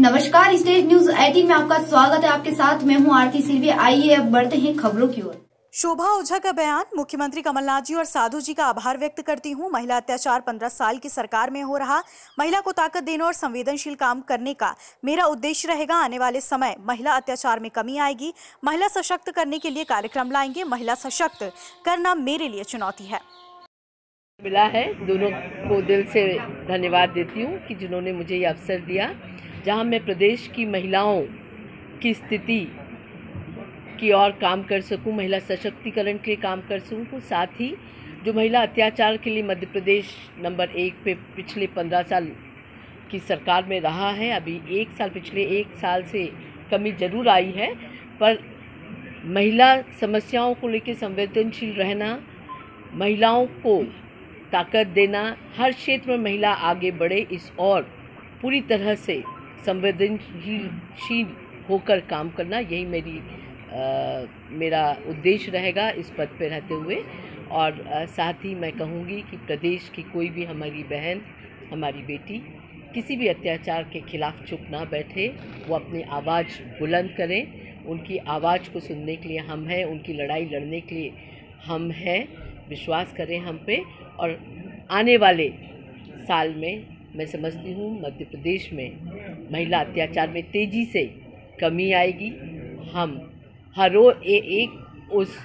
नमस्कार stage news 18 में आपका स्वागत है। आपके साथ मैं हूँ आरती सिरवी आइए अब बढ़ते हैं खबरों की ओर। शोभा ओझा का बयान मुख्यमंत्री कमलनाथ जी और साधु जी का आभार व्यक्त करती हूँ। महिला अत्याचार 15 साल की सरकार में हो रहा। महिला को ताकत देने और संवेदनशील काम करने का मेरा उद्देश्य रहेगा। आने वाले समय महिला अत्याचार में कमी आएगी। महिला सशक्त करने के लिए कार्यक्रम लाएँगे। महिला सशक्त करना मेरे लिए चुनौती है। मिला है। दोनों को दिल से धन्यवाद देती हूँ कि जिन्होंने मुझे ये अवसर दिया। जहाँ मैं प्रदेश की महिलाओं की स्थिति की ओर काम कर सकूँ, महिला सशक्तिकरण के लिए काम कर सकूँ, साथ ही जो महिला अत्याचार के लिए मध्य प्रदेश नंबर एक पे पिछले पंद्रह साल की सरकार में रहा है, अभी एक साल, पिछले एक साल से कमी ज़रूर आई है, पर महिला समस्याओं को लेकर संवेदनशील रहना, महिलाओं को ताकत देना, हर क्षेत्र में महिला आगे बढ़े, इस और पूरी तरह से संवेदनशील होकर काम करना यही मेरी आ, मेरा उद्देश्य रहेगा इस पद पर रहते हुए। और आ, साथ ही मैं कहूँगी कि प्रदेश की कोई भी हमारी बहन हमारी बेटी किसी भी अत्याचार के खिलाफ चुप ना बैठे वो अपनी आवाज़ बुलंद करें। उनकी आवाज़ को सुनने के लिए हम हैं उनकी लड़ाई लड़ने के लिए हम हैं। विश्वास करें हम पे। और आने वाले साल में मैं समझती हूँ मध्य प्रदेश में महिला अत्याचार में तेज़ी से कमी आएगी। हम हर ए, एक उस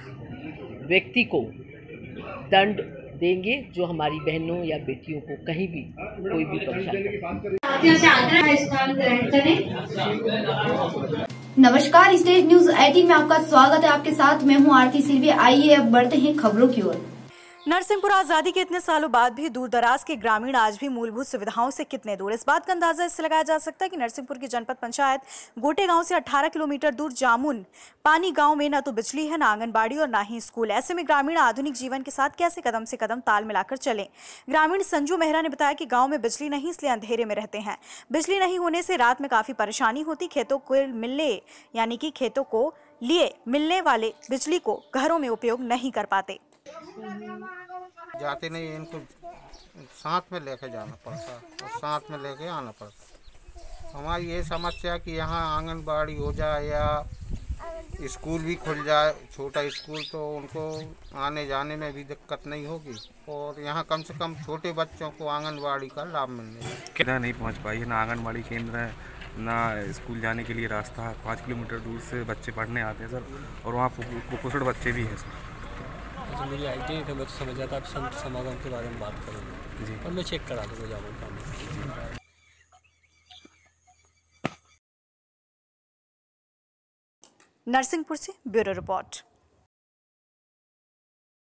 व्यक्ति को दंड देंगे जो हमारी बहनों या बेटियों को कहीं भी कोई भी परेशान नमस्कार स्टेज न्यूज़ 18 में आपका स्वागत है। आपके साथ मैं हूँ आरती सिरवी आइए अब बढ़ते हैं खबरों की ओर। नरसिंहपुर आज़ादी के इतने सालों बाद भी दूर दराज के ग्रामीण आज भी मूलभूत सुविधाओं से कितने दूर। इस बात का अंदाज़ा इससे लगाया जा सकता है कि नरसिंहपुर की जनपद पंचायत गोटे गाँव से 18 किलोमीटर दूर जामुन पानी गाँव में न तो बिजली है, न आंगनबाड़ी और ना ही स्कूल। ऐसे में ग्रामीण आधुनिक जीवन के साथ कैसे कदम से कदम ताल मिलाकर चले? ग्रामीण संजू मेहरा ने बताया कि गाँव में बिजली नहीं, इसलिए अंधेरे में रहते हैं। बिजली नहीं होने से रात में काफ़ी परेशानी होती। खेतों को मिलने, यानी कि खेतों को लिए मिलने वाले बिजली को घरों में उपयोग नहीं कर पाते। जाते नहीं, इनको साथ में लेके जाना पड़ता, और साथ में लेके आना पड़ता। हमारी ये समस्या कि यहाँ आंगनबाड़ी हो जाए या स्कूल भी खुल जाए, छोटा स्कूल तो उनको आने जाने में भी दिक्कत नहीं होगी। और यहाँ कम से कम छोटे बच्चों को आंगनबाड़ी का लाभ मिलने कितना नहीं पहुँच पाई है, ना आंगनबाड़ी केंद्र है, ना स्कूल जाने के लिए रास्ता पाँच किलोमीटर दूर से बच्चे पढ़ने आते हैं, सर, और वहाँ कुपोषण बच्चे भी हैं, सर। अच्छा मेरी आइडिया था मैं तो समझ जाता आप संत समागम के बारे में बात करोगे। जी। और मैं चेक करा दूँगा जामुन का नरसिंहपुर से ब्यूरो रिपोर्ट।